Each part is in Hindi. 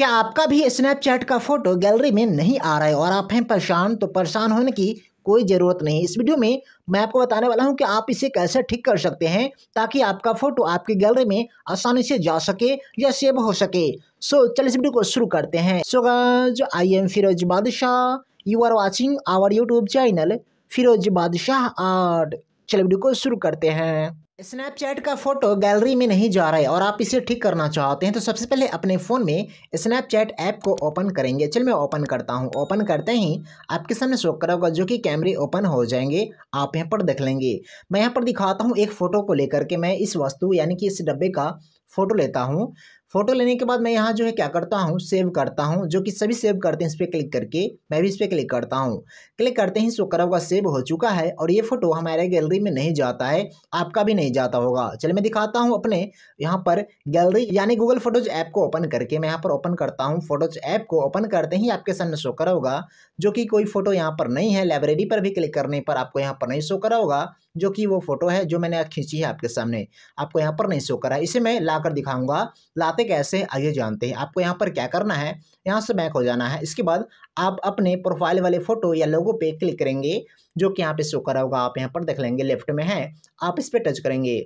क्या आपका भी स्नैपचैट का फ़ोटो गैलरी में नहीं आ रहा है? और आप हैं परेशान तो परेशान होने की कोई ज़रूरत नहीं। इस वीडियो में मैं आपको बताने वाला हूँ कि आप इसे कैसे ठीक कर सकते हैं, ताकि आपका फ़ोटो आपकी गैलरी में आसानी से जा सके या सेव हो सके। सो चलिए इस वीडियो को शुरू करते हैं। सो I am Firoz Badshah you are watching our YouTube channel Firoz Badshah Art चलिए वीडियो को शुरू करते हैं। स्नैपचैट का फ़ोटो गैलरी में नहीं जा रहा है और आप इसे ठीक करना चाहते हैं तो सबसे पहले अपने फ़ोन में स्नैपचैट ऐप को ओपन करेंगे। चल, मैं ओपन करता हूँ। ओपन करते ही आपके सामने शो करा होगा, जो कि कैमरे ओपन हो जाएँगे। आप यहाँ पर देख लेंगे। मैं यहाँ पर दिखाता हूँ एक फ़ोटो को लेकर के मैं इस वस्तु, यानी कि इस डब्बे का फ़ोटो लेता हूँ। फ़ोटो लेने के बाद मैं यहाँ जो है क्या करता हूँ? सेव करता हूँ, जो कि सभी सेव करते हैं, इस पर क्लिक करके मैं भी इस पर क्लिक करता हूँ। क्लिक करते ही सो करा हुआ सेव हो चुका है और ये फ़ोटो हमारे गैलरी में नहीं जाता है, आपका भी नहीं जाता होगा। चलिए मैं दिखाता हूँ अपने यहाँ पर गैलरी, यानी गूगल फ़ोटोज़ ऐप को ओपन करके मैं यहाँ पर ओपन करता हूँ। फ़ोटोज़ ऐप को ओपन करते ही आपके सामने शो करा होगा, जो कि कोई फ़ोटो यहाँ पर नहीं है। लाइब्रेरी पर भी क्लिक करने पर आपको यहाँ पर नहीं शो करा होगा। जो कि वो फ़ोटो है, जो मैंने खींची है आपके सामने, आपको यहाँ पर नहीं शो करा। इसे मैं ला कर दिखाऊँगा। लाते कैसे? आइए जानते हैं। आपको यहाँ पर क्या करना है? यहाँ से बैक हो जाना है। इसके बाद आप अपने प्रोफ़ाइल वाले फ़ोटो या लोगो पे क्लिक करेंगे, जो कि यहाँ पे शो करा होगा। आप यहाँ पर देख लेंगे, लेफ़्ट में है। आप इस पर टच करेंगे।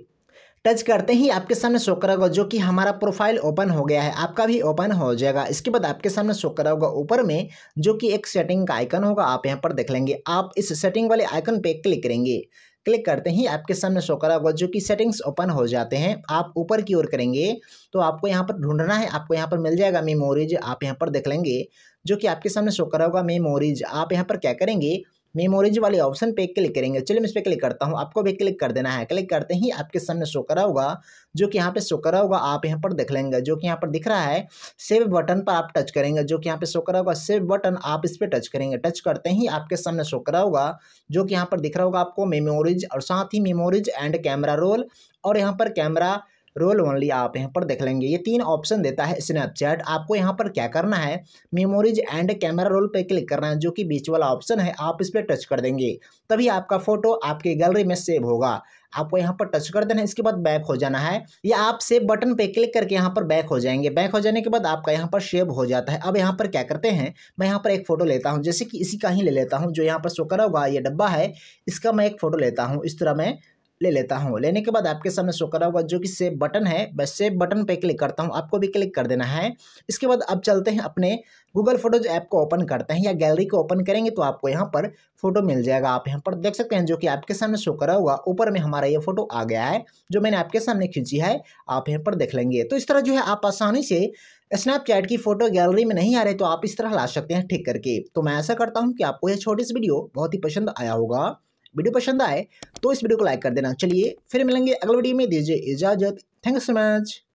टच करते ही आपके सामने शो करा होगा, जो कि हमारा प्रोफ़ाइल ओपन हो गया है। आपका भी ओपन हो जाएगा। इसके बाद आपके सामने शो करा होगा ऊपर में, जो कि एक सेटिंग का आइकन होगा। आप यहाँ पर देख लेंगे। आप इस सेटिंग वाले आइकन पे क्लिक करेंगे। क्लिक करते ही आपके सामने शो करा होगा जो कि सेटिंग्स ओपन हो जाते हैं, आप ऊपर की ओर करेंगे तो आपको यहाँ पर ढूंढना है, आपको यहाँ पर मिल जाएगा मेमोरीज, आप यहाँ पर देख लेंगे, जो कि आपके सामने शो करा होगा मेमोरीज, आप यहाँ पर क्या करेंगे मेमोरीज वाले ऑप्शन पे क्लिक करेंगे। चलिए मैं इस पर क्लिक करता हूँ। आपको भी क्लिक कर देना है। क्लिक करते ही आपके सामने शो करा होगा, जो कि यहाँ पे शो करा होगा, आप यहाँ पर देख लेंगे। जो कि यहाँ पर दिख रहा है सेव बटन पर आप टच करेंगे। जो कि यहाँ पे शो करा होगा सेव बटन आप इस पर टच करेंगे। टच करते ही आपके सामने शो करा होगा, जो कि यहाँ पर दिख रहा होगा आपको मेमोरीज और साथ ही मेमोरीज एंड कैमरा रोल और यहाँ पर कैमरा रोल ओनली आप यहाँ पर देख लेंगे। ये तीन ऑप्शन देता है स्नैपचैट आपको यहाँ पर क्या करना है? मेमोरीज एंड कैमरा रोल पर क्लिक करना है, जो कि बीच वाला ऑप्शन है। आप इस पर टच कर देंगे। तभी आपका फ़ोटो आपके गैलरी में सेव होगा। आपको यहाँ पर टच कर देना है, इसके बाद बैक हो जाना है। या आप सेव बटन पे क्लिक करके यहाँ पर बैक हो जाएँगे। बैक हो जाने के बाद आपका यहाँ पर सेव हो जाता है। अब यहाँ पर क्या करते हैं? मैं यहाँ पर एक फ़ोटो लेता हूँ। जैसे कि इसी का ही ले लेता हूँ, जो यहाँ पर शो करा होगा ये डब्बा है। इसका मैं एक फ़ोटो लेता हूँ। इस तरह मैं ले लेता हूँ। लेने के बाद आपके सामने शो करा होगा जो कि सेव बटन है बस सेव बटन पे क्लिक करता हूँ। आपको भी क्लिक कर देना है। इसके बाद अब चलते हैं अपने गूगल फ़ोटोज़ ऐप को ओपन करते हैं या गैलरी को ओपन करेंगे तो आपको यहाँ पर फ़ोटो मिल जाएगा। आप यहाँ पर देख सकते हैं जो कि आपके सामने शो करा हुआ, ऊपर में हमारा ये फ़ोटो आ गया है, जो मैंने आपके सामने खींची है, आप यहाँ पर देख लेंगे। तो इस तरह जो है आप आसानी से स्नैपचैट की फ़ोटो गैलरी में नहीं आ रहे तो आप इस तरह ला सकते हैं, ठीक करके। तो मैं ऐसा करता हूँ कि आपको यह छोटी सी वीडियो बहुत ही पसंद आया होगा। वीडियो पसंद आए तो इस वीडियो को लाइक कर देना। चलिए फिर मिलेंगे अगले वीडियो में। दीजिए इजाज़त। Thank you so much.